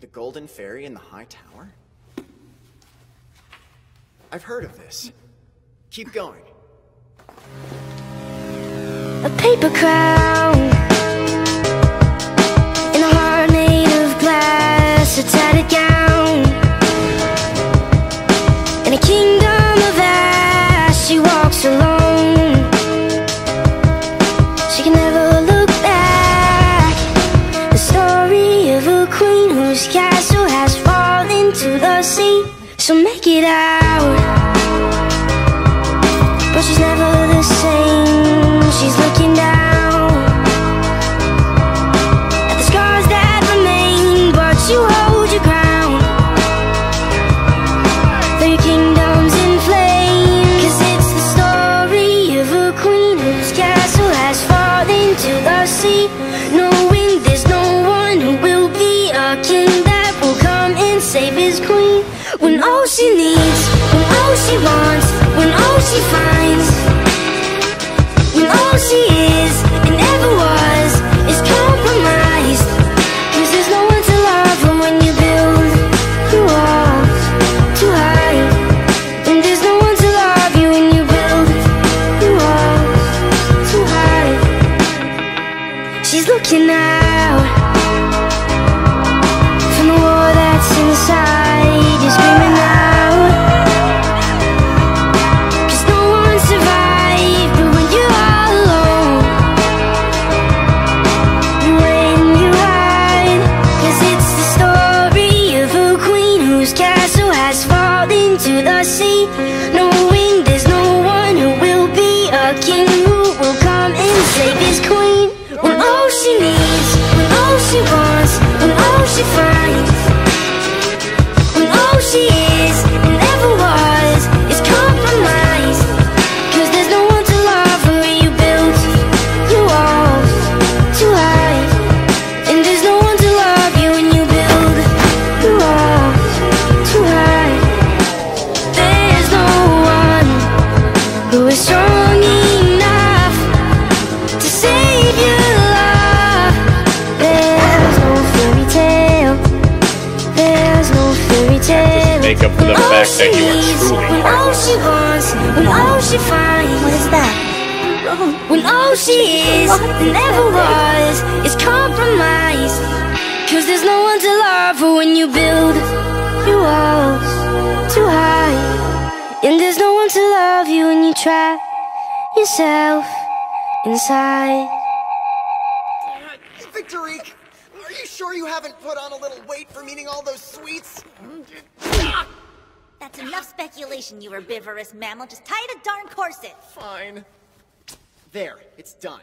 The Golden Fairy in the High Tower? I've heard of this. Keep going. A paper crown Whose castle has fallen to the sea So make it out. But she's never the same. She's looking down she needs, when all she wants When all she finds when all she is and ever was is compromised. Cause there's no one to love her when you build your walls too high And there's no one to love you when you build your walls too high She's looking out When all make up for the When all fact that she you are needs, truly When all heartless. she wants, when all she finds. What is that? When all she is and never was is compromised. Cause there's no one to love her when you build your walls too high. And there's no one to love you when you trap yourself inside. Victorique! Sure you haven't put on a little weight from eating all those sweets? That's enough speculation, you herbivorous mammal. Just tie the darn corset. Fine. There, it's done.